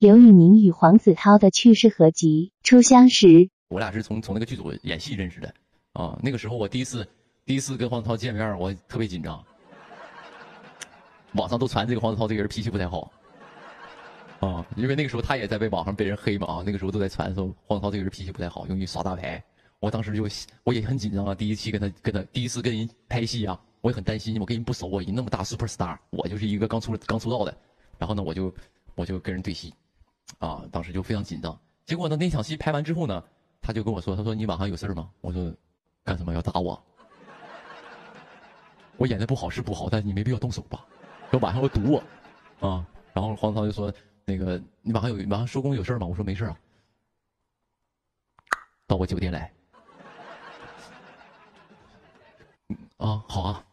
刘宇宁与黄子韬的趣事合集《初相识》。我俩是从从那个剧组演戏认识的啊。那个时候我第一次第一次跟黄子韬见面，我特别紧张。网上都传这个黄子韬这个人脾气不太好啊，因为那个时候他也在被网上被人黑嘛啊。那个时候都在传说黄子韬这个人脾气不太好，容易耍大牌。我当时就我也很紧张啊，第一期跟他跟他第一次跟人拍戏啊，我也很担心，我跟人不熟啊，人那么大 super star，我就是一个刚出刚出道的，然后呢我就我就跟人对戏，啊，当时就非常紧张。结果呢那场戏拍完之后呢，他就跟我说，他说你晚上有事吗？我说干什么要打我？我演的不好是不好，但你没必要动手吧？说晚上要堵我，啊，然后黄涛就说那个你晚上有晚上收工有事吗？我说没事啊，到我酒店来。啊，好啊，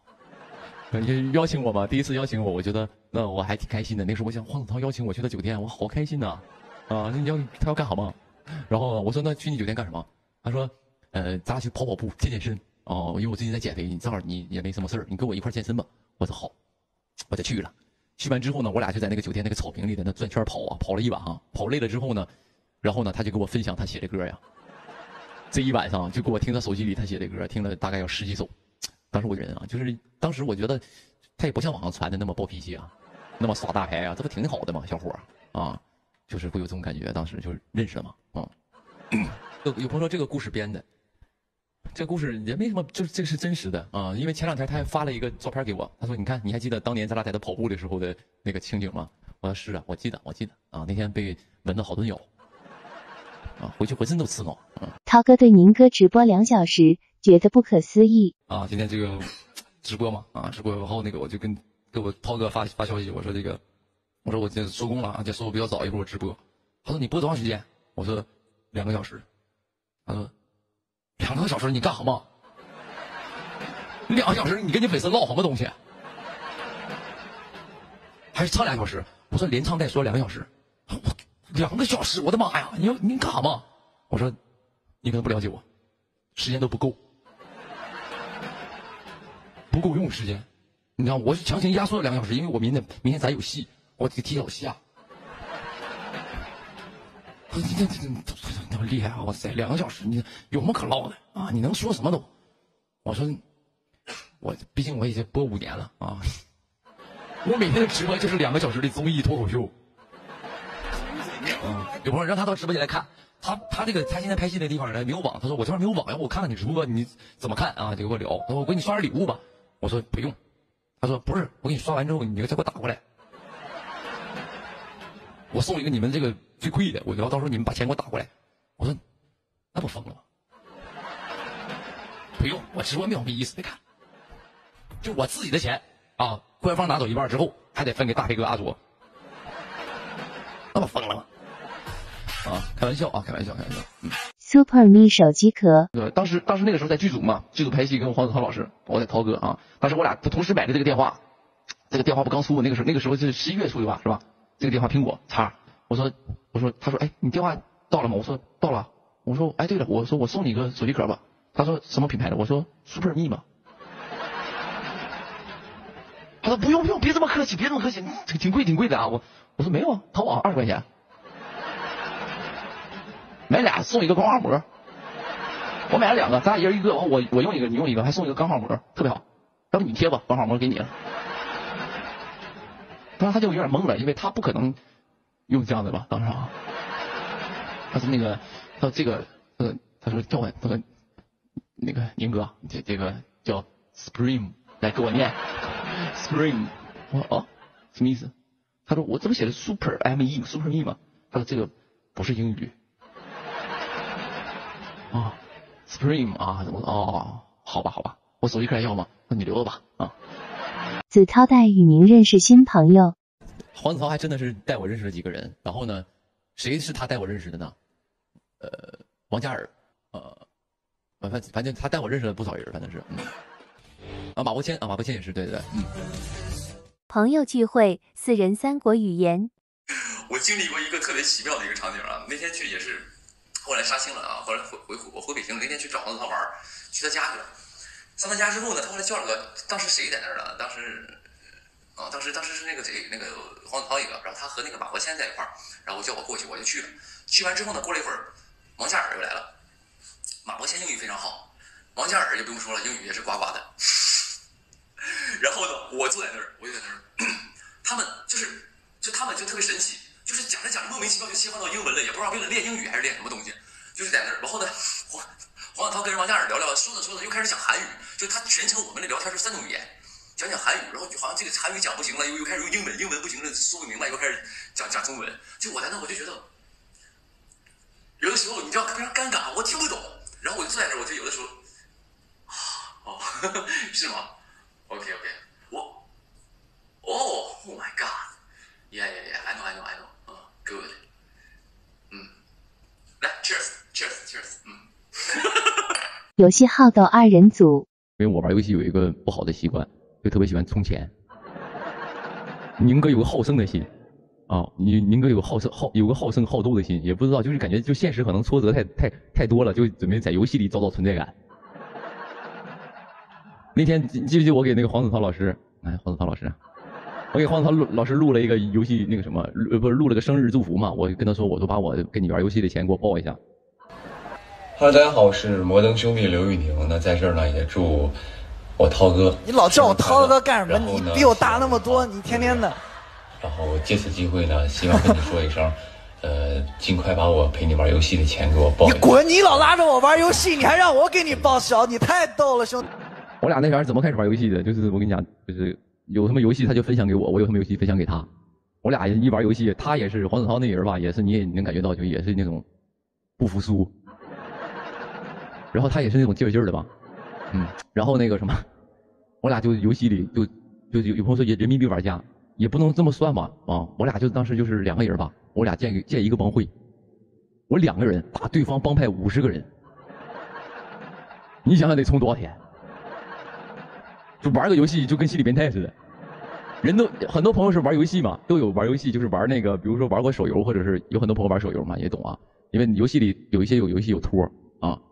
你 邀请我嘛？第一次邀请我，我觉得那我还挺开心的。那时候我想，黄子韬邀请我去他酒店，我好开心呐！啊，你要他要干什么？然后我说那去你酒店干什么？他说，呃，咱俩去跑跑步，健健身。哦，因为我最近在减肥，你正好你也没什么事儿，你跟我一块健身吧。我说好，我就去了。去完之后呢，我俩就在那个酒店那个草坪里在那转圈跑啊，跑了一晚上。跑累了之后呢，然后呢，他就跟我分享他写的歌呀。这一晚上就给我听他手机里他写的歌，听了大概有十几首。当时我人啊，就是当时我觉得，他也不像网上传的那么暴脾气啊，那么耍大牌啊，这不挺好的吗？小伙啊，就是会有这种感觉。当时就认识了嘛，啊。有有朋友说这个故事编的，这故事也没什么，就是这个是真实的啊。因为前两天他还发了一个照片给我，他说：“你看，你还记得当年咱俩在那跑步的时候的那个情景吗？”我说：“是啊，我记得，我记得啊。”那天被蚊子好顿咬，啊，回去浑身都刺挠。涛哥对宁哥直播两小时。觉得不可思议啊！今天这个直播嘛，啊，直播然后那个我就跟给我涛哥发发消息，我说这个，我说我今天收工了啊，这收的比较早，一会儿我直播。他说你播多长时间？我说两个小时。他说两个小时你干什么？两个小时你跟你粉丝唠什么东西？还是唱两小时？我说连唱带说两个小时。两个小时，我的妈呀！你要你干什么？我说你可能不了解我，时间都不够。不够用时间，你知道，我是强行压缩了两个小时，因为我明天明天咱有戏，我得提早下。你这这这这这么厉害啊！哇塞，两个小时，你有什么可唠的啊？你能说什么都？我说，我毕竟我已经播五年了啊，我每天的直播就是两个小时的综艺脱口秀。嗯，有朋友让他到直播间来看，他他这个他现在拍戏的地方呢没有网，他说我这边没有网要不，我看看你直播你怎么看啊？就跟我聊，他说我给你刷点礼物吧。我说不用，他说不是，我给你刷完之后，你再给我打过来，我送一个你们这个最贵的，我要到时候你们把钱给我打过来。我说那不疯了吗？不用，我直播没有意思，别看，就我自己的钱啊，官方拿走一半之后，还得分给大飞哥阿卓，那不疯了吗？啊，开玩笑啊，开玩笑，开玩笑，嗯。Super Me 手机壳。呃，当时当时那个时候在剧组嘛，剧组拍戏跟黄子韬老师，我在涛哥啊，当时我俩不同时买的这个电话，这个电话不刚出那个时候那个时候是十一月初的吧，是吧？这个电话苹果叉，我说我说他说哎你电话到了吗？我说到了。我说哎对了，我说我送你个手机壳吧。他说什么品牌的？我说 Super Me 嘛。他说不用不用，别这么客气，别这么客气，挺挺贵挺贵的啊。我我说没有啊，淘宝二十块钱。买俩送一个钢化膜，我买了两个，咱俩一人一个。完我我用一个，你用一个，还送一个钢化膜，特别好。要不你贴吧，钢化膜给你了。当时他就有点懵了，因为他不可能用这样的吧？当时啊，他说那个，他说这个，呃，他说叫我，他说那个宁哥，这这个叫 Spring，来给我念 Spring。我说哦，什么意思？他说我这不写的 Super M E，Super Me 吗？他说这个不是英语。啊，Spring 啊，怎么哦？好吧，好吧，我手机壳要吗？那你留着吧啊。子韬带与您认识新朋友。黄子韬还真的是带我认识了几个人，然后呢，谁是他带我认识的呢？呃，王嘉尔，呃，反正反正他带我认识了不少人，反正是，嗯，啊，马伯骞啊，马伯骞也是，对对对，嗯。朋友聚会，四人三国语言。我经历过一个特别奇妙的一个场景啊，那天去也是。后来杀青了啊！后来回回我回北京，那天去找黄子韬玩，去他家去了。上他家之后呢，他后来叫了个，当时谁在那儿了？当时啊，当时当时是那个谁那个黄子韬一个，然后他和那个马国谦在一块儿，然后叫我过去，我就去了。去完之后呢，过了一会儿，王嘉尔又来了。马国谦英语非常好，王嘉尔就不用说了，英语也是呱呱的。然后呢，我坐在那儿，我就在那儿，他们就是就他们就特别神奇，就是讲着讲着莫名其妙就切换到英文了，也不知道为了练英语还是练什么东西，就是在那儿。然后呢，黄黄子韬跟王嘉尔聊聊，说着说着又开始讲韩语，就他全程我们的聊天是三种语言。讲讲韩语，然后就好像这个韩语讲不行了，又又开始用英文，英文不行了，说不明白，又开始讲讲中文。就我在那，我就觉得，有的时候你知道非常尴尬，我听不懂。然后我就坐在那，我就有的时候，哦，是吗？OK 游戏好斗二人组，因为我玩游戏有一个不好的习惯。就特别喜欢充钱，宁哥有个好胜的心，啊，宁宁哥有个好胜好有个好胜好斗的心，也不知道就是感觉就现实可能挫折太太太多了，就准备在游戏里找找存在感。那天记不记得我给那个黄子韬老师，哎，黄子韬老师，我给黄子韬老师录了一个游戏那个什么，呃不是录了个生日祝福嘛，我跟他说，我说把我跟你玩游戏的钱给我报一下。哈喽，大家好，我是摩登兄弟刘宇宁，那在这儿呢也祝。我涛哥，你老叫我涛哥干什么？你比我大那么多，你天天的。然后借此机会呢，希望跟你说一声，呃，尽快把我陪你玩游戏的钱给我报。你滚！你老拉着我玩游戏，你还让我给你报销，你太逗了，兄弟。我俩那前怎么开始玩游戏的？就是我跟你讲，就是有什么游戏他就分享给我，我有什么游戏分享给他。我俩一玩游戏，他也是黄子韬那人吧，也是你也能感觉到，就也是那种不服输。然后他也是那种劲儿劲儿的吧。嗯，然后那个什么，我俩就游戏里就就有有朋友说人民币玩家，也不能这么算吧啊，我俩就当时就是两个人吧，我俩建建一个帮会，我两个人打对方帮派五十个人，你想想得充多少钱？就玩个游戏就跟心理变态似的，人都很多朋友是玩游戏嘛，都有玩游戏就是玩那个，比如说玩过手游或者是有很多朋友玩手游嘛，也懂啊，因为游戏里有一些有游戏有托，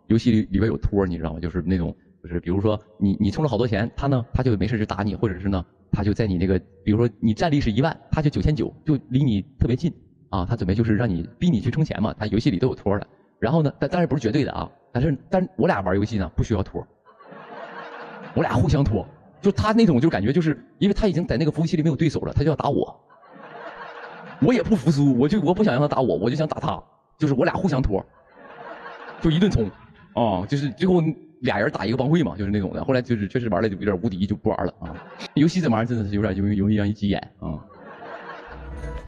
游戏里里边有托，你知道吗？就是那种。就是比如说你你充了好多钱，他呢他就没事就打你，或者是呢他就在你那个，比如说你战力是一万，他就九千九，就离你特别近啊，他准备就是让你逼你去充钱嘛，他游戏里都有托的。然后呢，但但是不是绝对的啊，但是但是我俩玩游戏呢不需要托，我俩互相托，就他那种就感觉就是因为他已经在那个服务器里没有对手了，他就要打我，我也不服输，我就我不想让他打我，我就想打他，就是我俩互相托，就一顿冲，啊，就是最后。俩人打一个帮会嘛，就是那种的。后来就是确实玩的就有点无敌，就不玩了啊。游戏这玩意儿真的是有点容易容易让人急眼啊。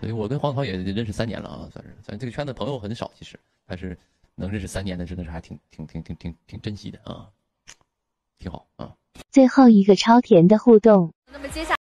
所以我跟黄子韬也认识三年了啊，算是咱这个圈子朋友很少，其实，但是能认识三年的真的是还挺挺挺挺挺挺珍惜的啊，挺好啊。最后一个超甜的互动。那么接下。